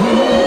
Ooh.